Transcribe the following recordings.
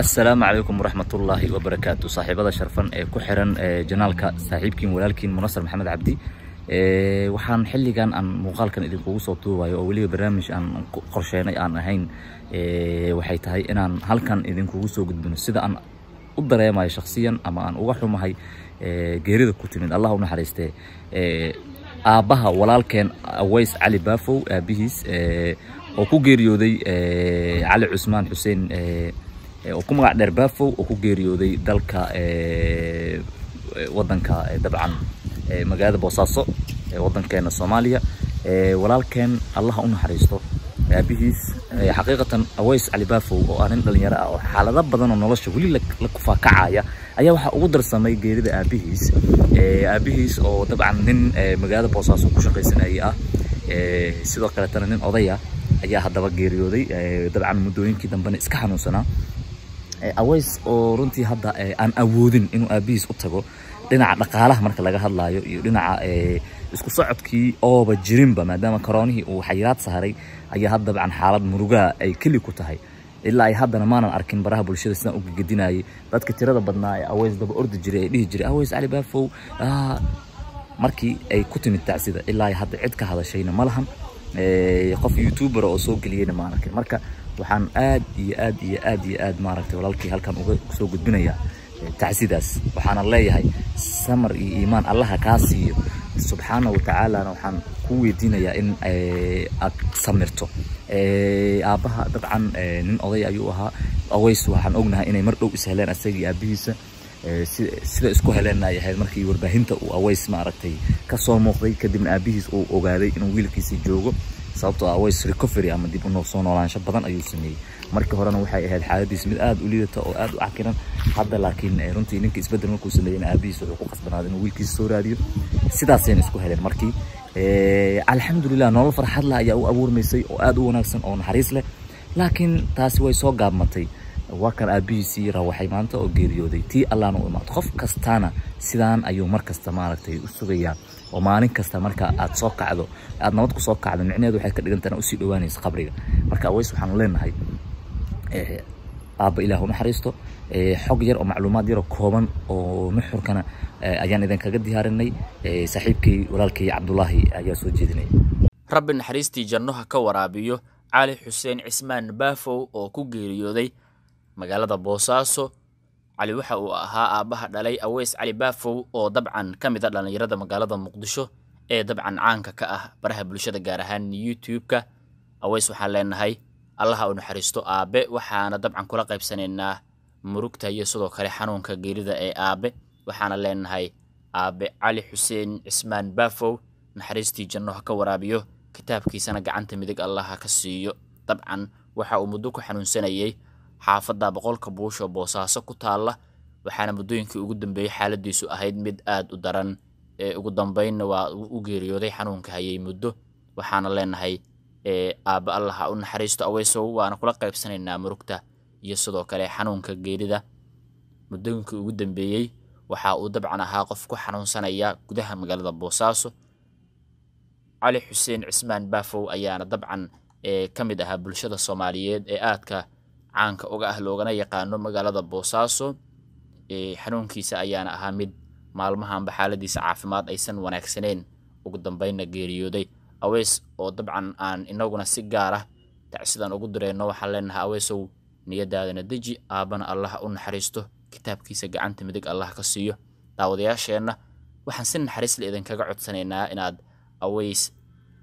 assalaamu calaykum waraxmatullaahi wabarakaatu saaxiibada sharfan ee ku xiran janaalka saaxiibkiin walaalkiin munasar maxamed cabdi waxaan xilligan aan muuqaalkan idinkugu soo duubayo oo weliba barnaamij aan qorsheenay aan ahayn waxay tahay inaan halkan idinkugu soo gudbino. Sida aan u dareemayo shakhsiyan ama aan uga xumahay geerida ku timid allah u naxariistee aabbaha walaalkeen aways cali baafow aabihiis oo ku geeriyooday cali cusmaan xuseen oo ku magac dheer baafow oo ku geeriyooday dalka wadanka dabcan magaalada boosaaso wadankeena soomaaliya. Walaalkeen allah u naxariisto aabihiis xaqiiqatan aways cali baafow oo ah nin dhalinyaro ah oo xaalado badan oo nolosha weli la kufaakacaya ayaa waxaa ugu darsamay geerida aabihiis aabihiis oo dabcan nin magaalada boosaaso ku shaqaysanayay ah. Sidoo kaleetana nin odaya ayaa haddaba geeriyooday dabcan muddooyinkii dambena iska xanuunsanaa aways oo runtii hadda aan awoodin inuu aabihiis u tago dhinaca dhaqaalaha marka laga hadlaayo iyo dhinaca isku socodkii ooba jirinba maadaama koroonihii uu xayiraad saaray ayaa hadda dabcan xaalad murugaa ay keli ku tahay. Ilaa ay haddana maanan arkin baraha bulshada sidaan u gegedinayay dadka tirada badnaa ee aways daba ordi jiray ee dhihi jiray aways cali baafow markii ay ku timid tacsida ilaa hadda cid ka hadashayna ma lahan. Qof youtuber oo soo geliyeyna maan arkin. Marka waxaan aad iyo aad iyo aad iyo aad maaragtay walaalkii halkan uga soo gudbinayaa tacsidaas waxaana leeyahay samar iyo iimaan allaha kaa siiyo. Subxaana watacaalana waxaan ku weydiinayaa in aad samirto. Aabbaha dabcan nin oday ayuu ahaa. Aways waxaan ognahay inay mar dhow is heleen aabihiisa sida isku heleenna ay ahayd markii warbaahinta uu aways maaragtay ka muuqday kadibna aabihiis uu ogaaday inuu wiilkiisii joogo sababtoo ah aways recovery ama dib u soo noolaansho badan ayuu sameeyey. Markii horena waxay ahayd xaaladiis mid aad u liidata oo aad u cakiran. Hadda laakiin runtii ninka isbeddel markuu sameeyeyna aabihiis wuxuu ku qasbanaaday inuu wiilkiisa soo raadiyo sidaasayna isku heleen. Markii alxamdulilah nolol farxad ayaa u abuurmaysay oo aad u wanaagsan oo naxariis leh. Laakiin taasi way soo gaabmatay waa kan aabihiisii rawaxay maanta oo geeriyooday. Tii allaana u imaato qof kastaana sidaan ayuu mar kasta maaragtay u sugayaa oo maalin kasta marka aad soo kacdo aad nabad ku kacdo micneheedu waxay ka dhigantahay u sii dhowaanaysa qabriga. Marka aways waxaanu leenahay aabba ilaah u naxariisto xog yar oo macluumaad yaroo kooban oo nuxurkana ayaan idinkaga diyaarinay saaxiibkay walaalkay cabdulaahi ayaa soo jeedinaya rabbi naxariistii jannoha ka waraabiyo. Cali xuseen cismaan baafow oo ku geeriyooday magaalada boosaaso cali waxa uu ahaa aabbaha dhalay aweys cali baafow oo dabcan ka mid a dhallinyarada magaalada muqdisho ee dabcan caanka ka ah baraha bulshada gaar ahaan youtube-ka. Aweys waxaan leenahay allaha u naxariisto aabe waxaana dabcan kula qaybsanaynaa murugta iyo sidoo kale xanuunka geerida ee aabe. Waxaana leenahay aabe cali xuseen cismaan baafow naxariistii janno ha ka waraabiyo kitaabkiisana gacanta midig allaha ka siiyo. Dabcan waxa uu muddo ku xanuunsanayay xaafadda boqolka buusho boosaaso ku taalla waxaana muddooyinkii ugu dambeeyey xaaladiisu ahayd mid aad u daran. Ee ugu dambeynna waa u geeriyooday xanuunka hayay muddo waxaana leenahay aabba allaha u naxariisto aweysow waana kula qaybsanaynaa murugta iyo sidoo kale xanuunka geerida. Muddooyinkii ugu dambeeyey waxa uu dabcan ahaa qof ku xanuunsanaya gudaha magaalada boosaaso. Cali xuseen cismaan baafow ayaana dabcan ka mid ahaa bulshada soomaaliyeed ee aadka caanka uga ah loogana yaqaano magaalada boosaaso xanuunkiisa ayaana ahaa mid maalmahanba xaaladiisa caafimaad aysan wanaagsaneyn ugu dambeynna geeriyooday. Aweys oo dabcan aan inaguna si gaar ah tacsidan ugu dirayno waxaan leenahay aweysow niyadaadana deji aabbana allah u naxariisto. Kitaabkiisa gacanta midig allah ka siiyo. Daawadayaasheenna waxaan si naxariisla idinkaga codsanaynaa inaad aweys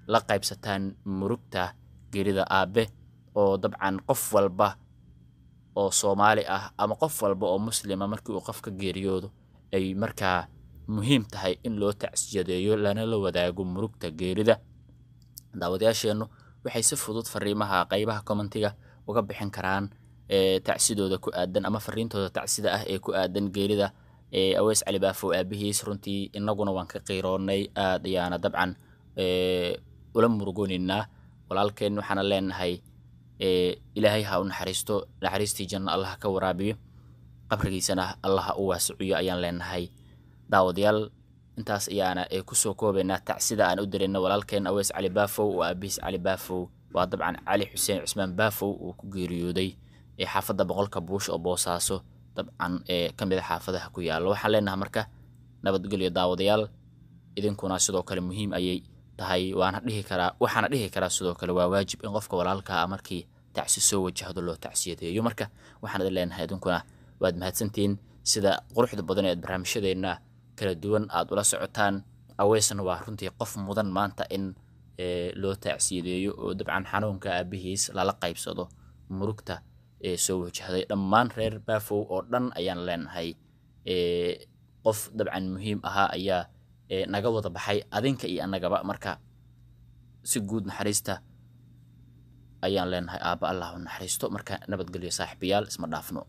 la qaybsataan murugta geerida aabe oo dabcan qof walba oo soomaali ah ama qof walba oo muslima markii uu qof ka geeriyoodo ay markaa muhiim tahay in loo tacsiyadeeyo lana la wadaago murugta geerida. Daawadayaasheennu waxay si fudud fariimaha qaybaha commentiga uga bixin karaan tacsidooda ku aadan ama fariintooda tacsida ah ee ku aadan geerida. Aweys cali baafow aabihiis runtii inaguna waan ka qiiroonnay aad ayaana dabcan ula murugoonaynaa walaalkeen waxaana leenahay ilaahay ha u naxariisto naxariistii janno allah ka waraabiyo qabrigiisana allah u waasiciyo ayaan leenahay. Daawadayaal intaas ayaana ku soo koobaynaa tacsida aan u dirayna walaalkeen aweys cali baafow oo aabihiis cali baafow waa dabcan cali xuseen cismaan baafow uu ku geeriyooday ee xaafadda boqolka buush oo boosaaso dabcan ee ka mid a xaafadaha ku yaalla. Waxaan leenahay marka nabadgelyo daawadayaal idinkuna sidoo kale muhiim ayay tahay waxaana dhihi karaa sidoo kale waa waajib in qofka walaalka ah markii tacsi soo wajahdo loo tacsiyadeeyo marka waxaan idin leenahay idinkuna waad mahadsantihiin sida quruxda badan ee barnaamijyadeenna kala duwan aad ula socotaan. Aweysna waa runtii qof mudan maanta in loo tacsiyadeeyo oo dabcan xanuunka aabihiis lala qaybsado murugta ee soo wajahday. Dhammaan reer baafow oo dhan ayaan leenahay qof dabcan muhiim ahaa ayaa ee naga wada baxay adinka iyo annagaba. Marka si guud naxariista ayaan leenahay aabba allah u naxariisto. Marka nabadgelyo saaxiibayaal isma dhaafno.